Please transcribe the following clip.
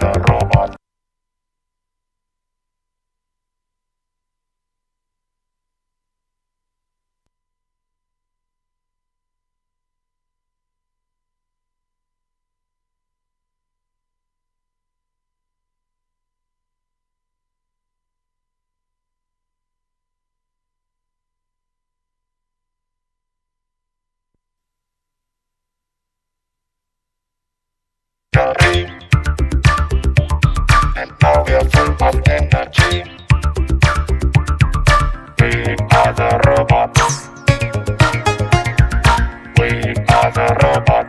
rock. Of energy. We are the robots. We are the robots.